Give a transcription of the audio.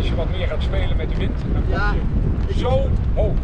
als je wat meer gaat spelen met de wind, dan kom je ja. zo hoog.